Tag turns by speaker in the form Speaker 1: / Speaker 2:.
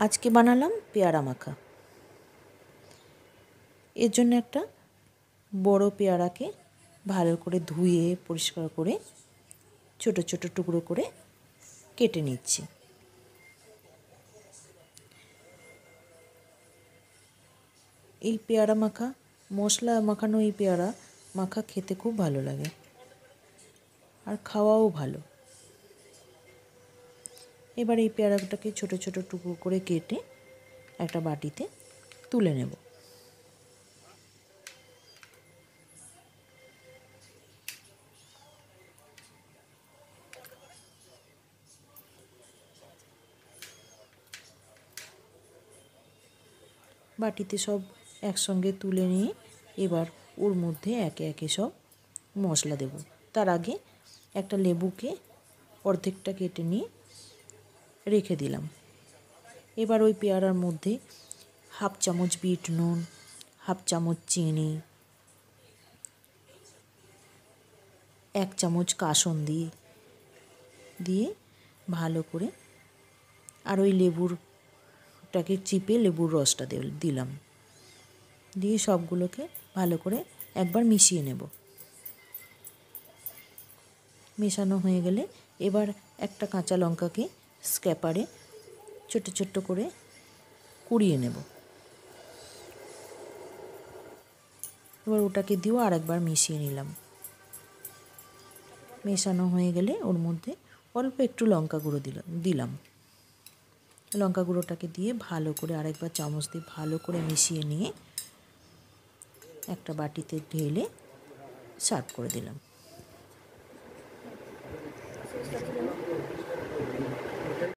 Speaker 1: আজকে বানালাম পেয়ারা মাখা। এর জন্য একটা বড় পেয়ারাকে ভালো করে ধুয়ে, পরিষ্কার করে, ছোট ছোট টুকরো করে কেটে নিচ্ছি। এই পেয়ারা মাখা, মশলা মাখানো এই পেয়ারা মাখা খেতে খুব ভালো লাগে। আর খাওয়াও ভালো। এবার এই পেয়ারাটাকে ছোট ছোট টুকরো করে কেটে একটা বাটিতে তুলে নেব। বাটিতে সব একসঙ্গে তুলে নিয়ে এবার ওর মধ্যে একে একে সব মশলা দেব। তার আগে একটা লেবুকে অর্ধেকটা কেটে নিয়ে রেখে দিলাম। এবার ওই পেয়ারার মধ্যে হাফ চামচ বিট নুন, হাফ চামচ চিনি, এক চামচ কাসন্দি দিয়ে ভালো করে আর ওই লেবুরটাকে চিপে লেবুর রসটা দিলাম। দিয়ে সবগুলোকে ভালো করে একবার মিশিয়ে নেব। মেশানো হয়ে গেলে এবার একটা কাঁচা লঙ্কাকে স্ক্যাপারে ছোট ছোট করে কুড়িয়ে নেব। এবার ওটাকে দিয়েও আরেকবার মিশিয়ে নিলাম। মেশানো হয়ে গেলে ওর মধ্যে অল্প একটু লঙ্কা গুঁড়ো দিলাম দিলাম। লঙ্কা গুঁড়োটাকে দিয়ে ভালো করে আরেকবার চামচ দিয়ে ভালো করে মিশিয়ে নিয়ে একটা বাটিতে ঢেলে সার্ভ করে দিলাম।